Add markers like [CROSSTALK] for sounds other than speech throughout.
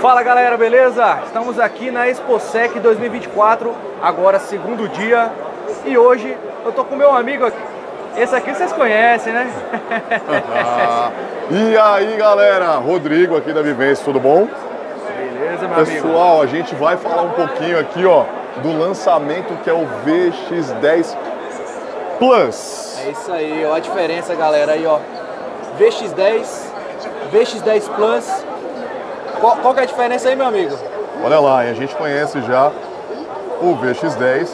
Fala galera, beleza? Estamos aqui na ExpoSec 2024, agora segundo dia. E hoje eu tô com meu amigo aqui. Esse aqui vocês conhecem, né? [LAUGHS] e aí galera, Rodrigo aqui da Vivência, tudo bom? Beleza, meu Pessoal, amigo. Pessoal, a gente vai falar um pouquinho aqui, ó, do lançamento que é o VX10 Plus. É isso aí, ó, a diferença, galera, aí, ó. VX10, VX10 Plus. Qual, qual que é a diferença aí, meu amigo? Olha lá, a gente conhece já o VX10,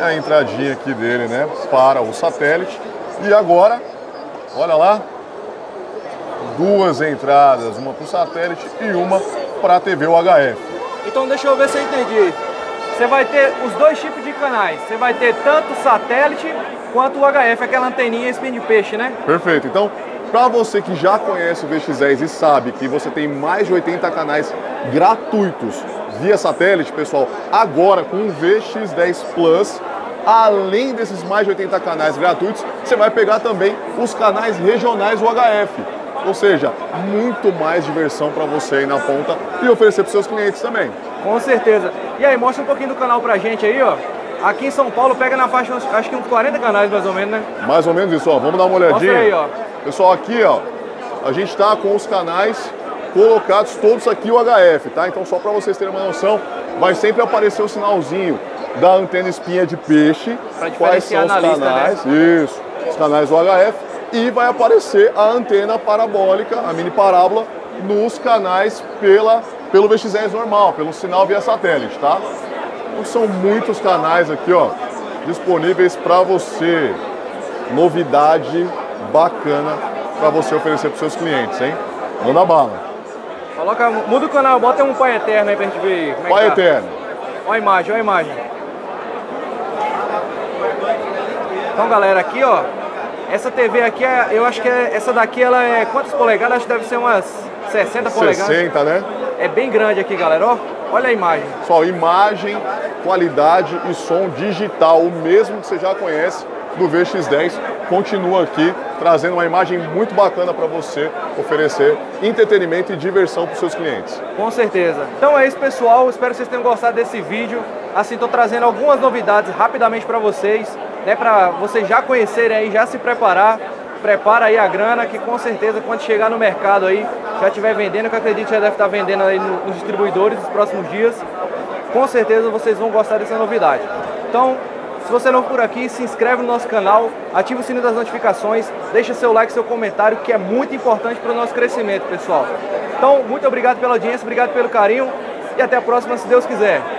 é a entradinha aqui dele, né, para o satélite. E agora, olha lá, duas entradas, uma para o satélite e uma para a TV UHF. Então deixa eu ver se eu entendi. Você vai ter os dois tipos de canais. Você vai ter tanto satélite quanto o HF, aquela anteninha spin de peixe, né? Perfeito. Então, para você que já conhece o VX10 e sabe que você tem mais de 80 canais gratuitos via satélite, pessoal, agora com o VX10 Plus, além desses mais de 80 canais gratuitos, você vai pegar também os canais regionais UHF. Ou seja, muito mais diversão para você aí na ponta e oferecer para seus clientes também. Com certeza. E aí, mostra um pouquinho do canal pra gente aí, ó. Aqui em São Paulo pega na faixa, acho que uns 40 canais mais ou menos, né? Mais ou menos isso, ó. Vamos dar uma olhadinha. Mostra aí, ó. Pessoal, aqui, ó, a gente está com os canais colocados todos aqui o HF, tá? Então só para vocês terem uma noção, vai sempre aparecer o sinalzinho da antena espinha de peixe, quais são os lista, canais, né? isso, os canais do HF e vai aparecer a antena parabólica, a mini parábola, nos canais pela, pelo VX10 normal, pelo sinal via satélite, tá? Então são muitos canais aqui, ó, disponíveis para você. Novidade bacana para você oferecer para seus clientes, hein? Manda bala. Coloca, muda o canal, bota um Pai Eterno aí pra gente ver como é Pai tá. Eterno. Olha a imagem, olha a imagem. Então, galera, aqui, ó, essa TV aqui, é, eu acho que é, essa daqui, ela é quantas polegadas? Acho que deve ser umas 60 polegadas. 60, né? É bem grande aqui, galera, ó. Olha a imagem. Só imagem, qualidade e som digital, o mesmo que você já conhece do VX10, continua aqui trazendo uma imagem muito bacana para você oferecer entretenimento e diversão para os seus clientes. Com certeza. Então é isso, pessoal. Espero que vocês tenham gostado desse vídeo. Assim, estou trazendo algumas novidades rapidamente para vocês, né, para vocês já conhecerem aí, já se preparar. Prepara aí a grana, que com certeza quando chegar no mercado aí, já estiver vendendo, que eu acredito que já deve estar vendendo aí nos distribuidores nos próximos dias, com certeza vocês vão gostar dessa novidade. Então, se você não por aqui, se inscreve no nosso canal, ativa o sininho das notificações, deixa seu like, seu comentário, que é muito importante para o nosso crescimento, pessoal. Então, muito obrigado pela audiência, obrigado pelo carinho e até a próxima, se Deus quiser.